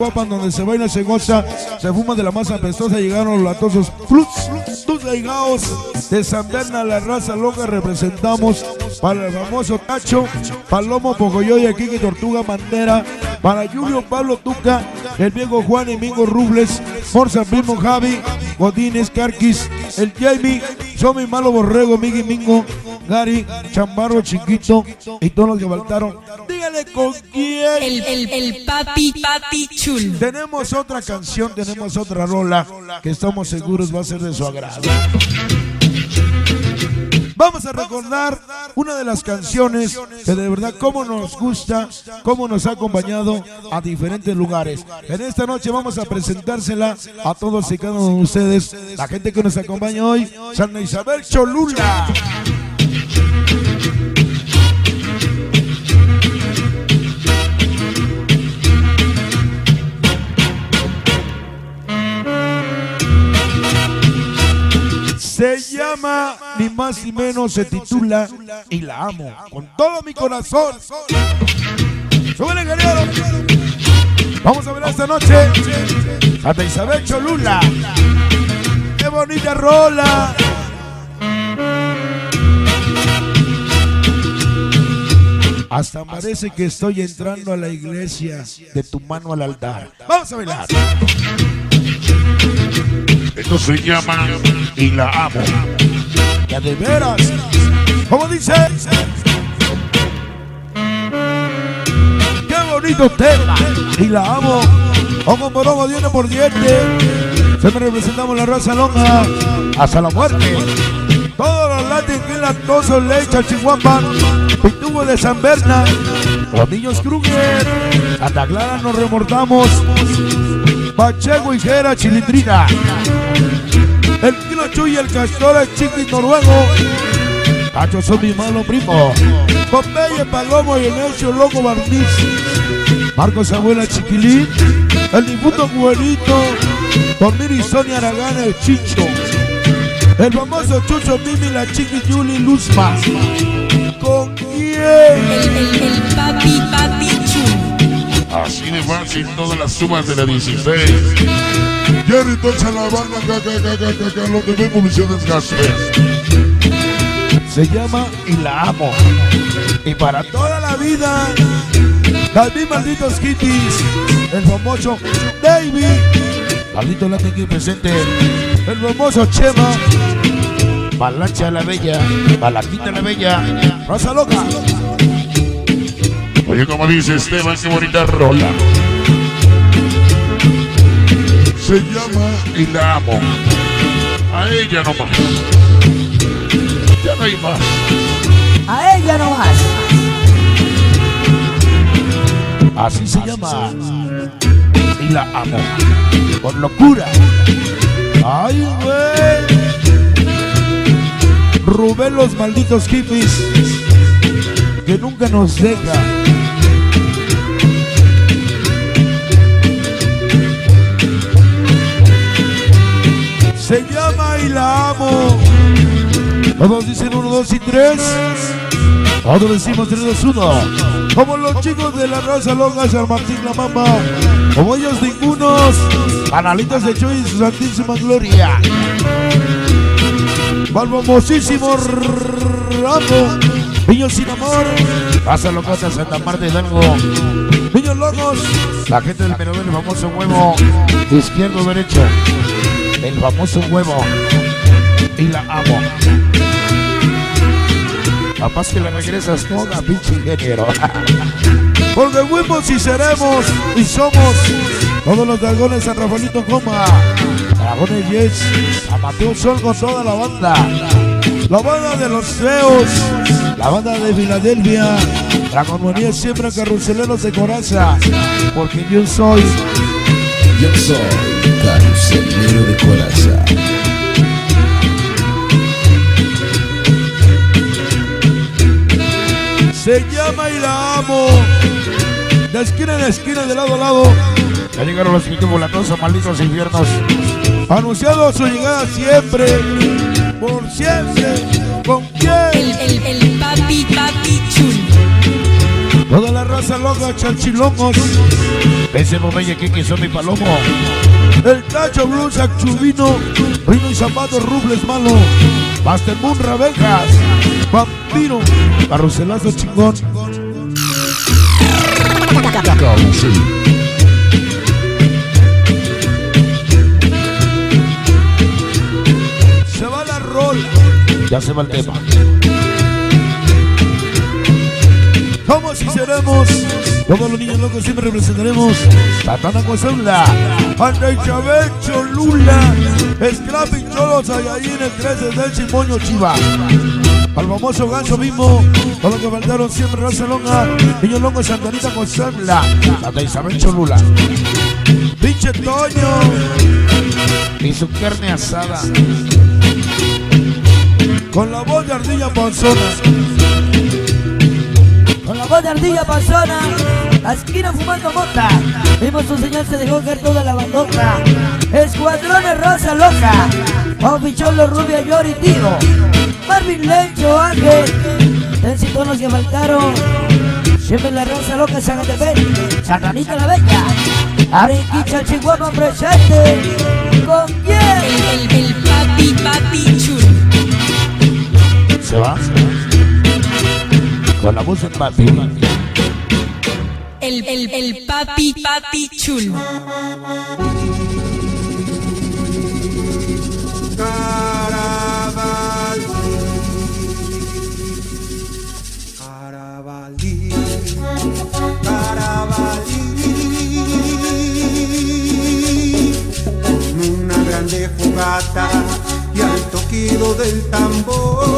Guapan donde se baila, se goza, se fuma de la masa apestosa, llegaron los latosos fruits, tus aigaos de San Berna, la raza loca representamos para el famoso Tacho, Palomo, Pocoyoya, Kiki, Tortuga, Bandera, para Julio, Pablo Tuca, el viejo Juan y Mingo Rubles, Morza, Primo, Javi, Godínez, Carquis, el Jamie, Somi, Malo Borrego, Migui, Mingo, Gary, Chambarro, Chiquito y todos los que faltaron. Dígale con quién. El, el, el papi, papi chul. Tenemos otra canción, tenemos otra rola que estamos seguros va a ser de su agrado. Vamos a recordar una de las canciones que de verdad cómo nos gusta, cómo nos ha acompañado a diferentes lugares. En esta noche vamos a presentársela a todos y cada uno de ustedes, la gente que nos acompaña hoy, Santa Isabel Cholula. Llama, ni más ni menos, se titula Y la amo con todo mi corazón. Vamos a ver esta noche Santa Isabel Cholula. ¡Qué bonita rola! Hasta parece que estoy entrando a la iglesia de tu mano al altar. Vamos a bailar. Esto se llama Y la amo. Ya de veras. ¿Cómo dice? Qué bonito tema. Y la amo. Ojo por ojo, diente por diente. Siempre representamos la raza longa hasta la muerte. Todos los latin que lactoso, leche, chihuahua, pitubo de San Berna, los niños Kruger, Santa Clara nos remortamos, Pacheco y Jera, Chilindrina. El kilo Chuy, el castor, el chiqui noruego. Cacho son mi malo primo. Popeye, Palomo y el necio loco barniz. Marcos Abuela Chiquilín. El difunto Cuerito. Dormir y Sonia Aragán, el Chicho. El famoso Chucho Mimi, la chiqui Yuli Luzma. ¿Con quién? Fácil todas las sumas de la 16. Jerry tocha la banda, ca, lo que ve municiones gases. Se llama Y la amo. Y para toda la vida, David malditos kitties, el famoso David, maldito late aquí presente, el famoso Chema, Balacha la Bella, Balaquita la Bella, Rosa Loca. Oye, como dice Esteban, qué bonita rola. Se llama Y la amo. A ella nomás. Ya no hay más. A ella nomás. Así se llama. Y la amo. Con locura. Ay, güey. Rubén los malditos hippies. Que nunca nos deja. Se llama y la amo. Todos dicen uno, dos y tres. Todos decimos 3, 2, 1. Como los chicos de la raza longa, San Martín la mama. Como ellos ningunos. Canalitas de Chuy y su santísima gloria. Al famosísimo Rambo. Niños sin amor. Pasa locota Santa Marta Hidalgo. Niños locos. La gente del Menudel, el famoso huevo. Izquierdo, derecho. El famoso huevo. Y la amo. Capaz que le regresas toda, pinche ingeniero. Porque fuimos y seremos y somos todos los dragones San Rafaelito Coma. Dragones Yes, a Mateo Sol con toda la banda. La banda de los feos, la banda de Filadelfia. Dragonmonía siempre carruseleros de coraza. Porque yo soy Yo soy carcelero de coraza. Se llama y la amo. De esquina en esquina, de lado a lado. Ya llegaron los mitos volatosos, malditos infiernos. Anunciado su llegada siempre. Por siempre. ¿Con quién? El, el, el papi, papi chul. Toda la raza loca, chanchilongos. Ese momento que son mi palomo. El Tacho Blues, Achubino, Rino y Zapato, Rubles Malo. Master Moon, Rabejas. Vampiro, Carruselazo chingón. Carrusel. Se va la rol. Ya se va el tema. Somos y seremos. Todos los niños locos siempre representaremos. Satana Cosula. André Chabel Cholula. Scrappy en el 13 del Chimoño Chiva. Al famoso gancho mismo. Todo lo que faltaron siempre raza longa. Niños locos Santanita Cosula. Santa Isabel Cholula. Pinche Toño. Y su carne asada. Con la voz de Ardilla Panzona. Con la voz de ardilla panzona, la esquina fumando mota. Vimos su señor se dejó caer toda la bandota. Escuadrones Rosa Loca. Ofi Cholo, Rubia, Yori, Tío. Marvin Lecho, Ángel. En los que faltaron. Siempre la Rosa Loca, Zacatepec. Satanita la Bella. Arequicha, Chihuahua presente. ¿Con quién? El, el, papi, papi chulo. Se va. Con la voz de papi. El, el, el papi, papi chulo. Carabalí, Carabalí, con una grande fogata y al toquido del tambor.